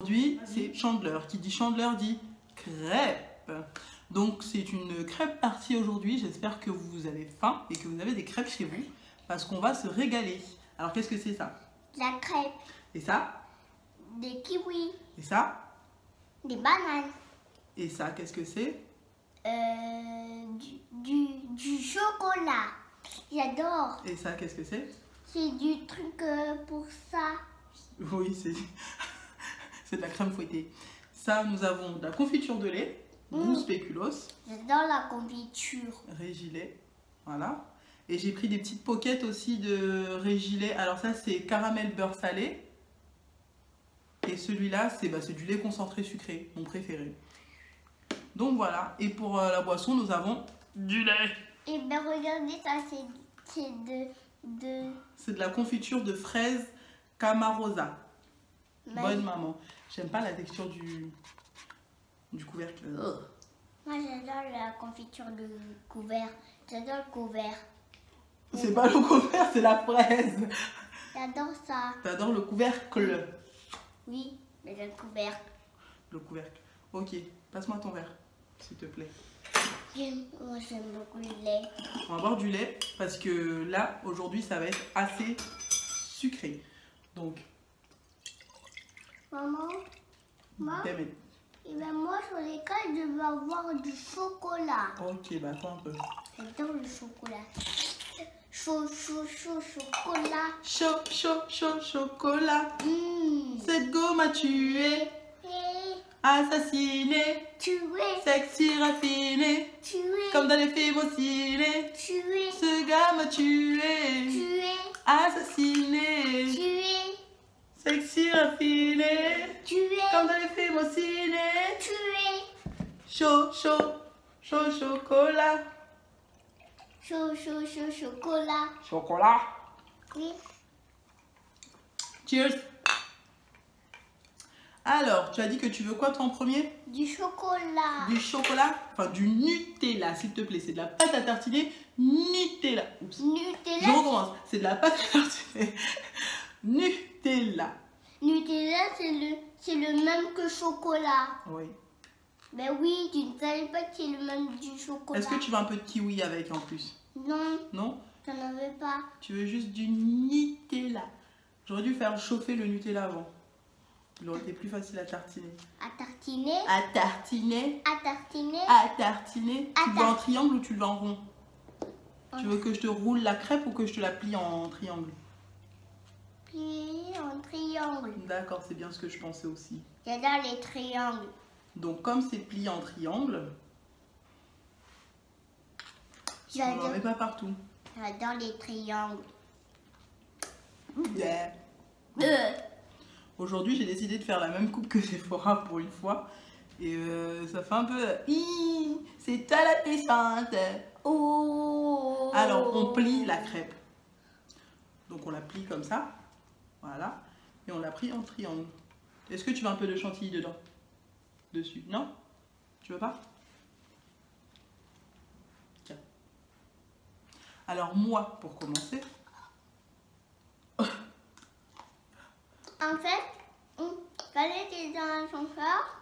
Aujourd'hui, c'est Chandler. Qui dit Chandler dit crêpe. Donc, c'est une crêpe partie aujourd'hui. J'espère que vous avez faim et que vous avez des crêpes chez vous parce qu'on va se régaler. Alors, qu'est-ce que c'est ça? La crêpe, Et ça? Des kiwis, Et ça? Des bananes, Et ça, qu'est-ce que c'est? Euh, du, du, du chocolat. J'adore. Et ça, qu'est-ce que c'est? C'est du truc euh, pour ça. Oui, c'est c'est de la crème fouettée. Ça, nous avons de la confiture de lait, goût Mm. spéculoos, J'adore la confiture. régilet. Voilà. Et j'ai pris des petites poquettes aussi de régilet. Alors ça, c'est caramel beurre salé. Et celui-là, c'est bah, du lait concentré sucré, mon préféré. Donc voilà. Et pour euh, la boisson, nous avons du lait. Et ben regardez ça, c'est c'est de... de... C'est de la confiture de fraises Camarosa. ma- Bonne maman. J'aime pas la texture du, du couvercle. Moi j'adore la confiture de couvert. J'adore le couvert. C'est pas le couvercle, c'est la fraise. J'adore ça. T'adores le couvercle. Oui, mais le couvert. Le couvercle. Ok, passe-moi ton verre, s'il te plaît. Moi j'aime beaucoup le lait. On va boire du lait parce que là, aujourd'hui, ça va être assez sucré. Donc, Maman, moi, et ben moi sur l'école je veux avoir du chocolat. Ok, bah attends un peu. J'adore le chocolat. Chaud, chaud, chaud, chocolat. Chaud, chaud, chaud, chocolat. Mmh. Cette gomme a tué, assassiné, tuer, sexy raffiné, tuer, comme dans les films au ciné. tuer, Ce gars m'a tué, tuer, assassiné, tuer, sexy raffiné, tuer, comme dans les films au ciné. tuer. Chaud, chaud, chaud, chocolat. Chaud, chaud, chaud, chocolat. Chocolat. Oui. Cheers. Alors, tu as dit que tu veux quoi toi en premier? Du chocolat. Du chocolat? Enfin, du Nutella, s'il te plaît. C'est de la pâte à tartiner Nutella. Oups. Je Nutella. recommence. C'est de la pâte à tartiner Nutella. Nutella, c'est le, c'est le même que chocolat. Oui. Ben oui, tu ne savais pas que c'est le même du chocolat. Est-ce que tu veux un peu de kiwi avec en plus? Non, Non? J'en avais pas. Tu veux juste du Nutella. J'aurais dû faire chauffer le Nutella avant. Il aurait été plus facile à tartiner. À tartiner, À tartiner à tartiner. À tartiner. À Tu le veux en triangle ou tu le veux en rond? Tu veux que je te roule la crêpe ou que je te la plie en triangle? Puis en triangle. D'accord, c'est bien ce que je pensais aussi. J'adore les triangles. Donc comme c'est plié en triangle, on n'en J'adore met pas partout. j'adore les triangles. Yeah. Euh, Aujourd'hui, j'ai décidé de faire la même coupe que Sephora pour une fois. Et euh, ça fait un peu... C'est toi la puissante Oh. Alors, on plie la crêpe. Donc on la plie comme ça. Voilà. Et on la plie en triangle. Est-ce que tu veux un peu de chantilly dedans? Dessus Non? Tu veux pas? Tiens. Alors moi, pour commencer, En fait, on fallait être dans l'ascenseur.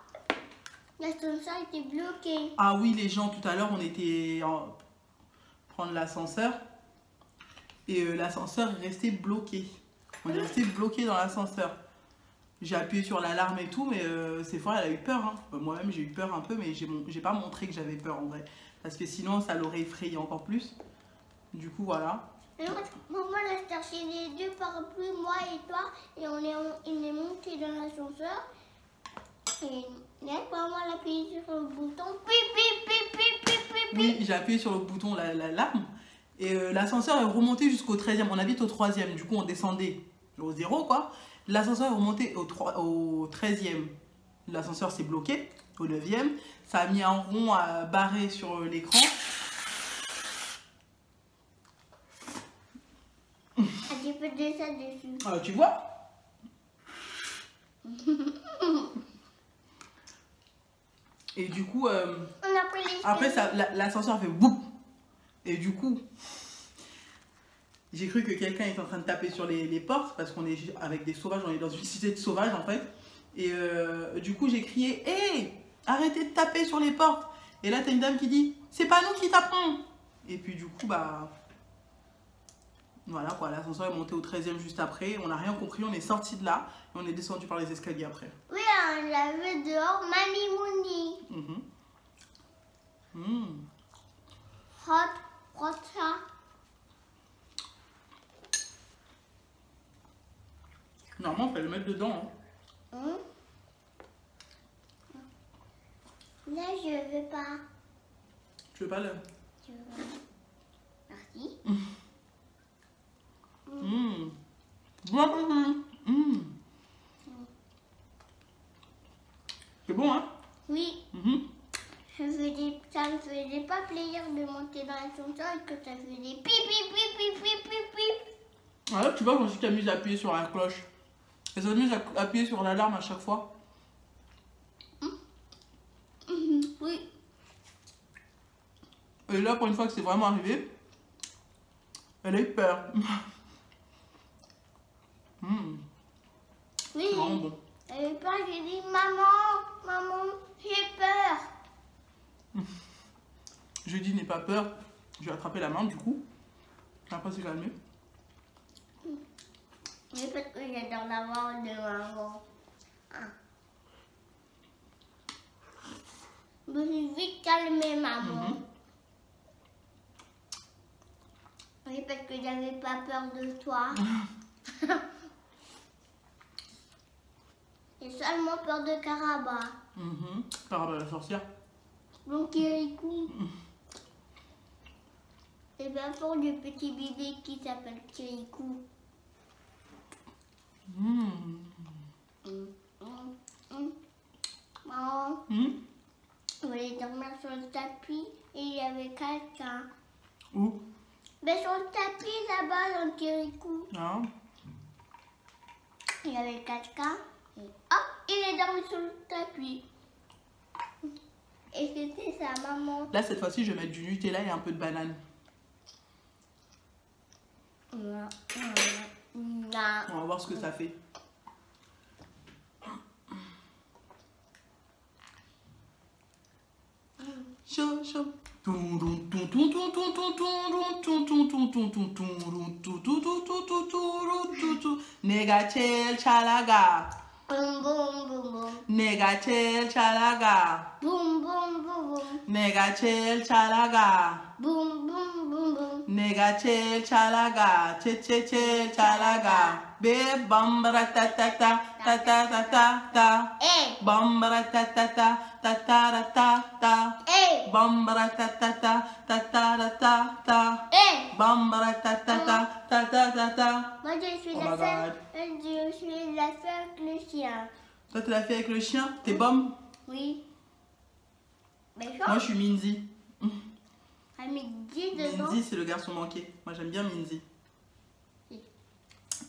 L'ascenseur était bloqué. Ah oui, les gens, tout à l'heure, on était en... prendre l'ascenseur et euh, l'ascenseur est resté bloqué. On est resté bloqué dans l'ascenseur. J'ai appuyé sur l'alarme et tout, mais euh, Sephora, elle a eu peur. hein. Moi-même, j'ai eu peur un peu, mais j'ai pas montré que j'avais peur en vrai. Parce que sinon, ça l'aurait effrayé encore plus. Du coup, voilà. Maman a cherché les deux parapluies, moi et toi, et on est, on est monté dans l'ascenseur. Et là, maman a appuyé sur le bouton. Pip, pip, pip, pip, pip, pip, Oui, j'ai appuyé sur le bouton la- l'alarme et euh, l'ascenseur est remonté jusqu'au 13e. On habite au 3e, du coup on descendait au 0 quoi. L'ascenseur est remonté au, 3, au 13e. L'ascenseur s'est bloqué au 9e. Ça a mis un rond à barrer sur euh, l'écran. Ah, de ça dessus. Euh, tu vois? Et du coup, euh, On a pris les Après, la- l'ascenseur fait boum. Et du coup, j'ai cru que quelqu'un était en train de taper sur les, les portes parce qu'on est avec des sauvages, on est dans une cité de sauvages en fait. Et euh, du coup, j'ai crié Hé Arrêtez de taper sur les portes Et là, t'as une dame qui dit C'est pas nous qui tapons Et puis, du coup, bah. Voilà quoi, l'ascenseur est monté au 13e juste après. On n'a rien compris, on est sorti de là et on est descendu par les escaliers après. Oui, on l'a vu dehors, Mamie Mouni. Hot, hot ça. Normalement, on peut le mettre dedans. hein. Hum. Là, je veux pas. Tu veux pas le? Je veux. Merci. Mm. Mm. C'est bon, hein? Oui, je faisais, ça me faisait pas plaisir de monter dans l'ascenseur et que ça faisait pip pip pip pip pip pip pip. Alors, tu vois, quand tu t'amuses à appuyer sur la cloche, ça t'amuse à appuyer sur l'alarme à chaque fois. Mhm, Oui. Et là, pour une fois que c'est vraiment arrivé, elle a eu peur. Mm. Oui. Vraiment bon. Et pas, j'ai dit maman, maman, j'ai peur. Je lui ai dit, n'aie pas peur. Je lui ai attrapé la main, du coup. Après, c'est calmé. Mais parce que j'adore l'avoir de maman. Ah. Je me suis vite calmée, maman. Mhm. Oui, parce que j'avais pas peur de toi. J'ai seulement peur de Caraba. Rapport à la sorcière. Donc, Kirikou. Et bien pour le petit bébé qui s'appelle Kirikou. Mm. Hum, hum, hum. Maman, Mm. on voulait dormir sur le tapis et il y avait quelqu'un. Où Mais sur le tapis là-bas dans Kirikou, Ah. il y avait quelqu'un. Et hop, il est dormi sur le tapis. Et c'était sa maman. Là, cette fois-ci, je vais mettre du Nutella et un peu de banane. Non, non, non. On va voir ce que ça fait. Chaud, chaud. Negatel chalaga. Boum, boum, boum, boum. Negatel chalaga. Boum, boum, boum, boum. Negatel chalaga. Boum, boum, boum, boum. Negatel chalaga. Che che che chalaga. Be bambara ta ta ta ta ta ta ta ta. Eh, Bambara ta ta ta ta ta ra ta ta hey. bambara ta ta ta ta ta ra ta ta ta ta ta ta ta ta ta moi je suis la avec le chien toi tu l'as fait avec le chien t'es bombe oui moi je suis Minzy ah, Minzy, c'est le garçon manqué moi j'aime bien Minzy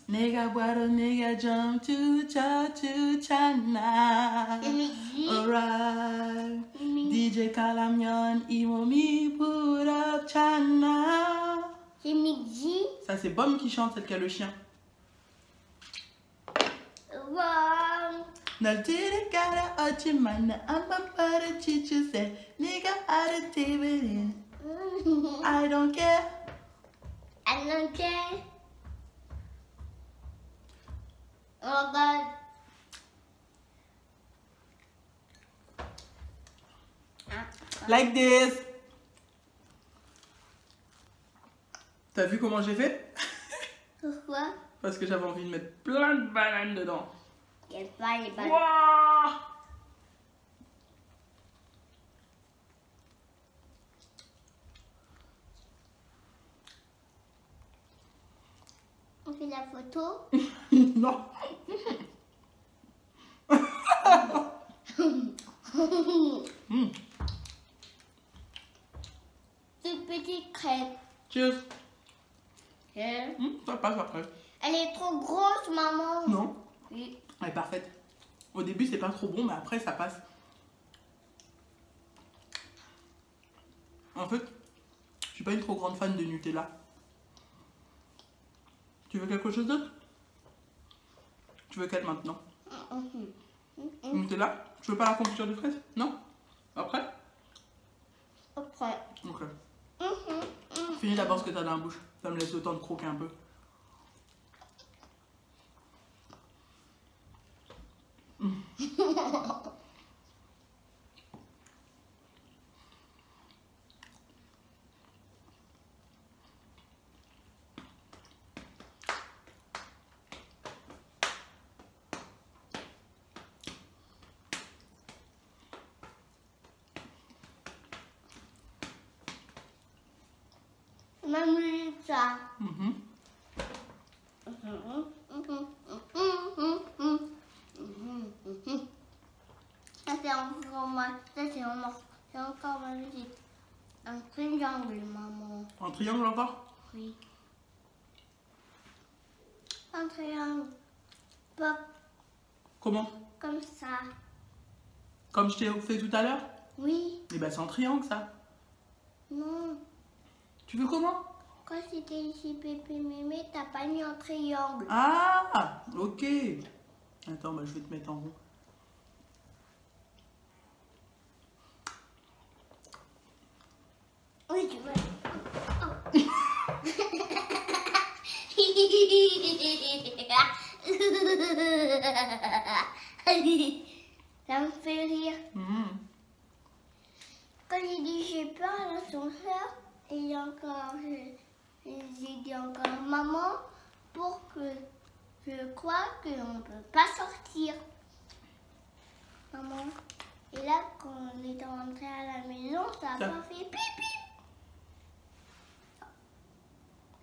Nigga, what a nigga jump to cha to chana. J'ai mis 10. Alright. DJ Kalamion, Imomi, put up chana. Mis 10. Ça, c'est Bombe qui chante, celle qui a le chien. Wow. Naltiri kara ochimana, amba para chichu say, nigga, take it in. I don't care. I don't care. Oh God. Like this. T'as vu comment j'ai fait? Pourquoi? Parce que j'avais envie de mettre plein de bananes dedans. A pas les. Wouah On fait la photo. non. Mm. Cette petite crêpe. Cheers. Elle Mm, ça passe après. est trop grosse, maman. Non Oui. Elle est parfaite. Au début, c'est pas trop bon, mais après, ça passe. En fait, je suis pas une trop grande fan de Nutella. Tu veux quelque chose d'autre? Tu veux quelle maintenant? Mm, mm. Là Tu veux pas la confiture de fraises Non? Après? Après. Ok. Mhm, mhm. Finis d'abord ce que t'as dans la bouche. Ça me laisse le temps de croquer un peu. ça. Mhm. Ça c'est encore ma, ça c'est encore, c'est encore ma petite. Un triangle, maman. Un triangle encore? Oui. Un triangle. Pas Comment? Comme ça. Comme je t'ai fait tout à l'heure? Oui. Eh ben c'est un triangle ça. Non. Tu veux comment Quand c'était ici Pépé Mémé, t'as pas mis un triangle. Ah Ok. Attends, bah, je vais te mettre en rond. Oui, tu vois. Ça me fait rire. Mhm. Quand j'ai dit j'ai peur à l'ascenseur, et encore, j'ai dit encore maman pour que je crois qu'on ne peut pas sortir. Maman. Et là, quand on est rentré à la maison, ça n'a Ça- pas fait pipi.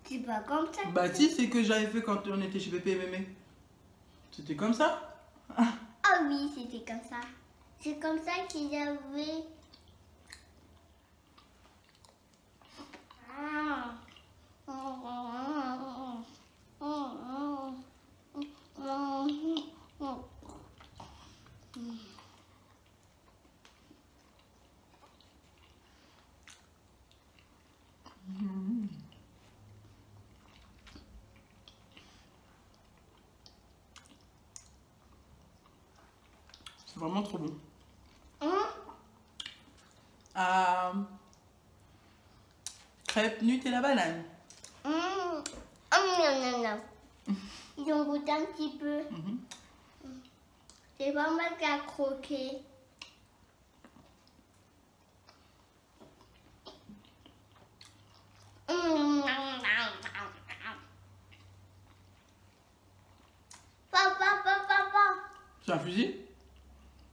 C'est pas comme ça. que Bah si, c'est que j'avais fait quand on était chez Pépé et Mémé. C'était comme ça Ah oui, c'était comme ça. C'est comme ça qu'ils avaient. C'est vraiment trop bon. Hum, Euh, crêpes Nutella banane. hum. Hum, non, non, non. Ils ont goûté un petit peu. Mhm. C'est pas mal qu'à croquer. Hum. Papa, papa, papa. C'est un fusil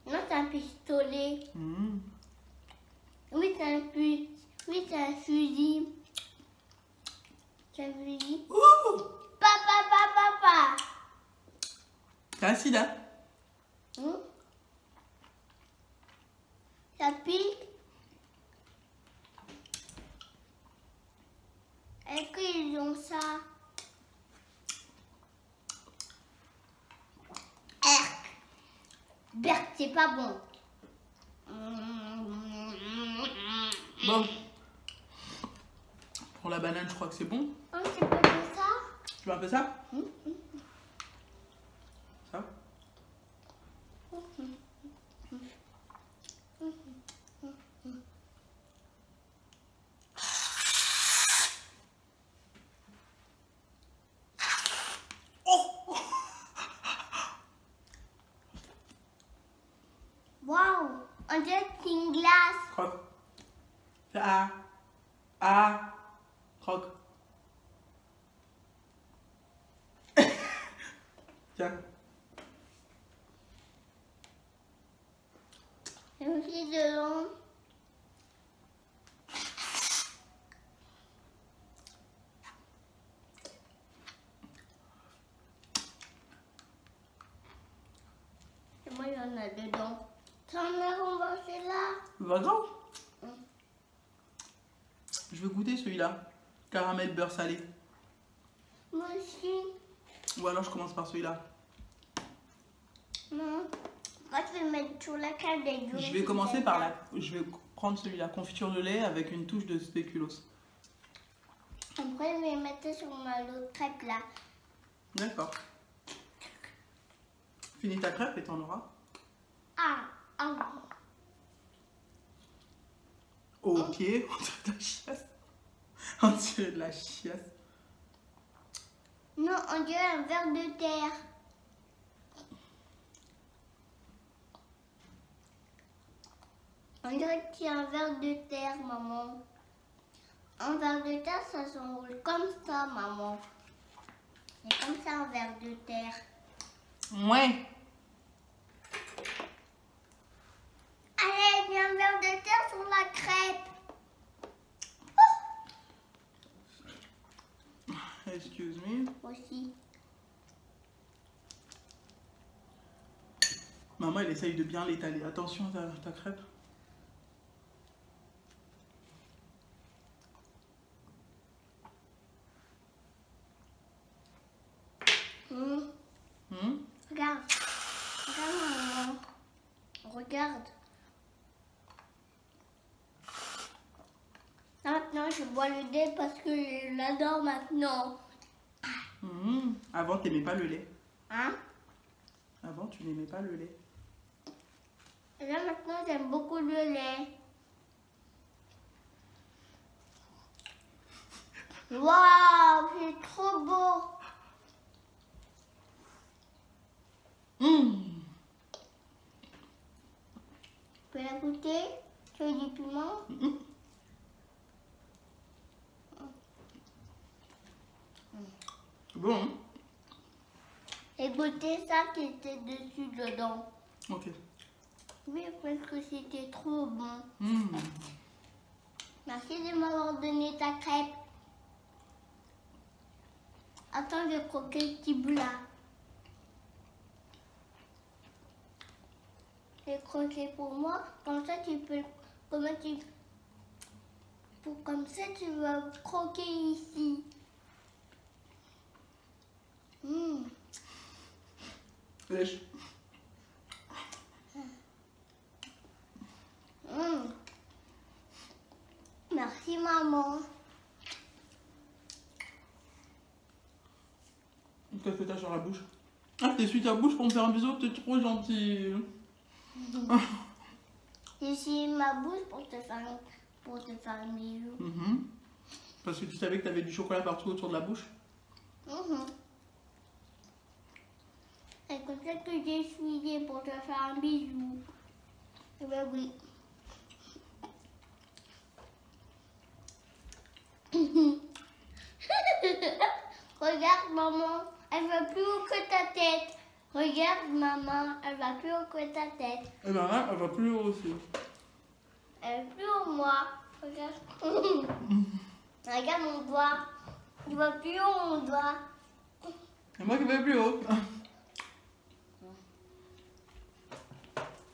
Non, c'est un pistolet. Mhm. Oui, c'est un fusil. Oui, c'est un fusil. C'est un fusil. Ouh Papa, papa, papa. C'est acide, hein? Hum. Ça pique. Est-ce qu'ils ont ça? Erk. Berk, c'est pas bon. Bon. Pour la banane, je crois que c'est bon. Oh, c'est pas bon ça? Tu veux un peu ça? Hum, Ça Waouh On dirait que c'est une glace. Croque. Fais A. A. Croque. Tiens. C'est aussi de l'eau. Et moi, il y en a dedans. T'en as renversé là Va-t'en. Je veux goûter celui-là. Caramel beurre salé. Moi aussi. Ou alors je commence par celui-là. Non. Moi, je vais mettre sur la carte des jouets. Je vais commencer par la. Je vais prendre celui-là, confiture de lait avec une touche de spéculoos. Après, je vais mettre sur ma crêpe là. D'accord. Finis ta crêpe et t'en auras. Ah, ah. Ok, on dirait de la chiasse. On dirait de la chiasse. Non, on dirait un verre de terre. On dirait que c'est un verre de terre, maman. Un verre de terre, ça s'enroule comme ça, maman. C'est comme ça un verre de terre. Ouais. Allez, il y a un verre de terre sur la crêpe. Excuse me. Aussi. Maman, elle essaye de bien l'étaler. Attention à ta, crêpe. Hum, Hmm? Regarde. Regarde, maman. Regarde. Maintenant, je bois le lait parce que je l'adore maintenant. Hmm. Avant, t'aimais pas le lait. Hein? Avant, tu n'aimais pas le lait. Là, maintenant, j'aime beaucoup le lait. Waouh, c'est trop beau. Hmm. Tu peux la goûter? Tu veux du piment? C'est Bon, hein? Et goûter ça qui était dessus dedans. Ok. Oui, parce que c'était trop bon. Hmm. Merci de m'avoir donné ta crêpe. Attends, je vais croquer le petit bout là. Je vais croquer pour moi. Comme ça, tu peux. Comment tu. Pour, comme ça, tu vas croquer ici. Hum. Lèche. Hum. Merci, maman. Qu'est-ce que t'as sur la bouche Ah, t'essuies ta bouche pour me faire un bisou, t'es trop gentil. J'ai ma bouche pour te faire, un- pour te faire un bisou. Mhm. Parce que tu savais que t'avais du chocolat partout autour de la bouche. Mhm. C'est comme ça que j'ai essuyé pour te faire un bisou? Eh ben oui. Regarde maman, elle va plus haut que ta tête. Regarde maman, elle va plus haut que ta tête. Et là, elle va plus haut aussi. Elle est plus haut moi. Regarde. Regarde mon doigt. Tu vois plus haut mon doigt. Et moi qui vais plus haut.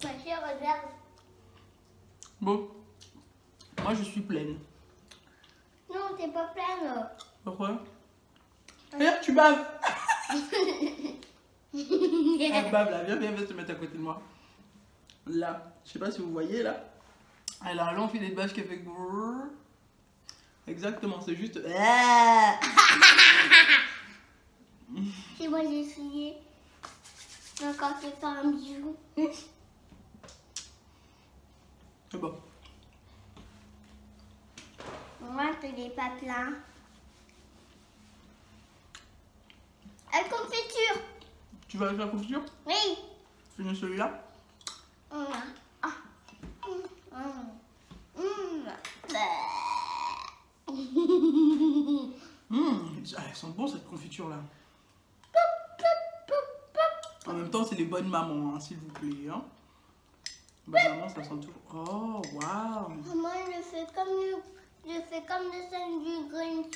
Ma chérie, regarde. Bon. Moi, je suis pleine. Non, t'es pas pleine. Pourquoi Regarde, tu baves. Elle bave là. Viens, viens, viens te mettre à côté de moi. Là. Je sais pas si vous voyez là. Elle a un long filet de bâche qui fait. Exactement, c'est juste. C'est moi j'ai vais encore faire un bisou. C'est bon. Moi, tu n'es pas plein. La confiture. Tu vas avec la confiture Oui. Finis celui-là ah. Hum, ah, Elles sont bonnes cette confiture là. En même temps, c'est les bonnes mamans, hein, s'il vous plaît. Hein. Bonne maman, ça sent toujours. Oh, waouh Maman, je fais comme le, je fais comme le sein du Grinch.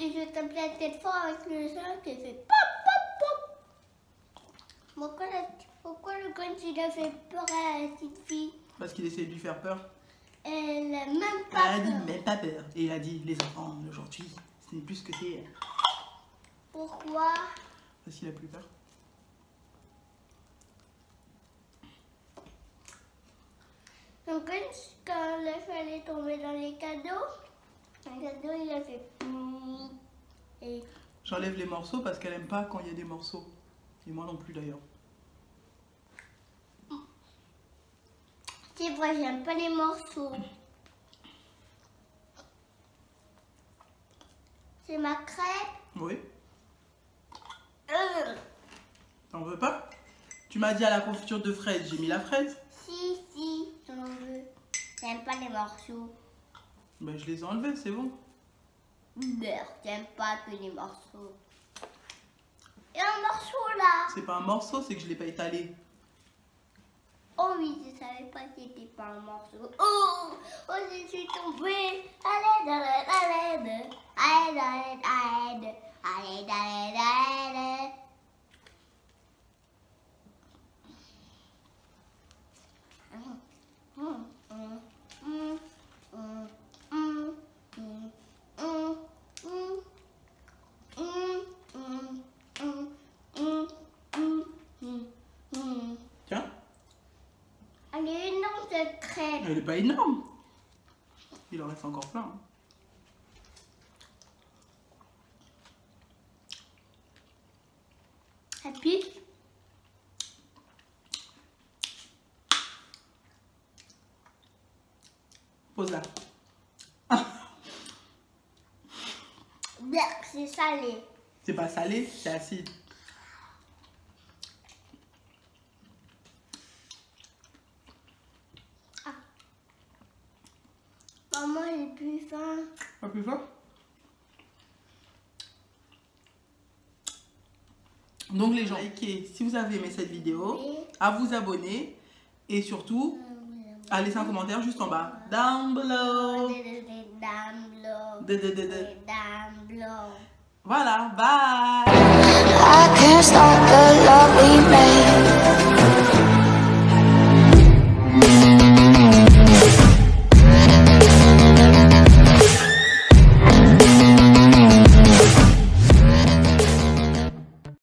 Et je tape la tête fort avec le sein qui fait pop, pop, pop. Pourquoi, la- pourquoi le Grinch il a fait peur à la petite fille? Parce qu'il essaie de lui faire peur. Elle a même Elle pas a dit, même pas peur. Et il a dit, les enfants d'aujourd'hui, ce n'est plus ce que c'est. Pourquoi? Parce qu'il a plus peur. Grinch, quand le fallait tomber dans les cadeaux, le cadeau il a fait. Et J'enlève les morceaux parce qu'elle aime pas quand il y a des morceaux. Et moi non plus d'ailleurs. C'est vrai, j'aime pas les morceaux. C'est ma crêpe. Oui. Euh, T'en veux pas? Tu m'as dit à la confiture de fraise, j'ai mis la fraise les morceaux Ben je les ai enlevés, c'est bon. Merde, j'aime pas tous les morceaux. Et un morceau là C'est pas un morceau, c'est que je l'ai pas étalé. Oh oui, je savais pas que c'était pas un morceau. Oh, oh je suis tombée. Allez, allez, allez, allez, allez, allez. Allez, allez, allez. Mm-hmm. Elle est pas énorme. Il en reste encore plein. hein. Elle pique. Pose-la. Bien, c'est salé. C'est pas salé, c'est acide. Maman, j'ai plus faim. Pas plus fort? Donc les gens, likez si vous avez aimé cette vidéo, Oui. à vous abonner et surtout à laisser un commentaire juste en bas. Down below. Down below. De, de, de, de. Down below. Voilà, bye